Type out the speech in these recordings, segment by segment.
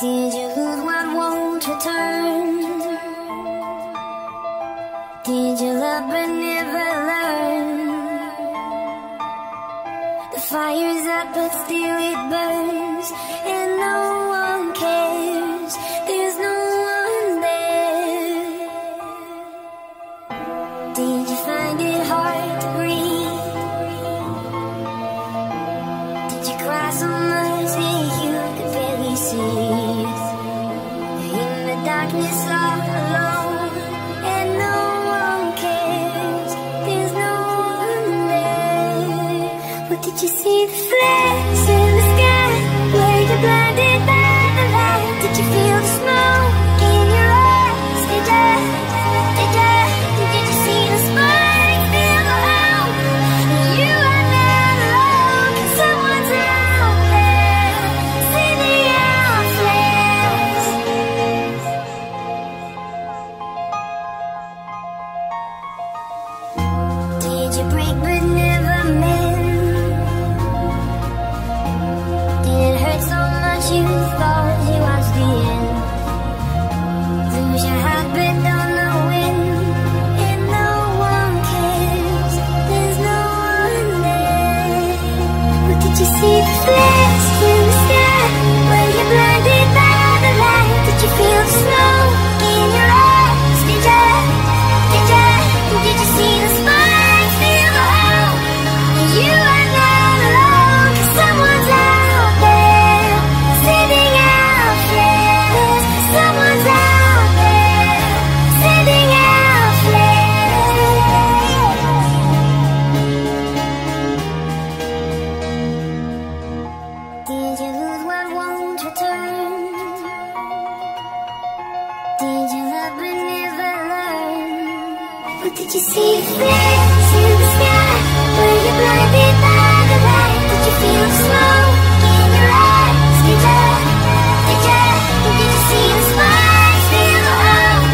Did you lose what won't return? Did you love but never learn? The fire's up but still it burns And no one cares There's no one there Did you find it hard to breathe? Did you cry so much that you could barely see? Darkness all alone. And no one cares. There's no one there. What did you see? The flares in the sky? Were you blinded you break but never mend? Did it hurt so much you thought was the end? Lose your heart but And no one cares, there's no one there What did you see the flares Did you see? In the sky Were you blinded by the light? Did you feel smoke in your eyes? Did did you, did you see the sparks hope?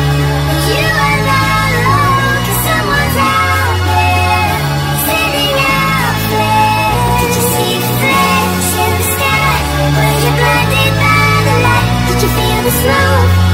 You are not someone's out there Sending out flares Did you see in the sky? Were you blinded by the light? Did you feel the smoke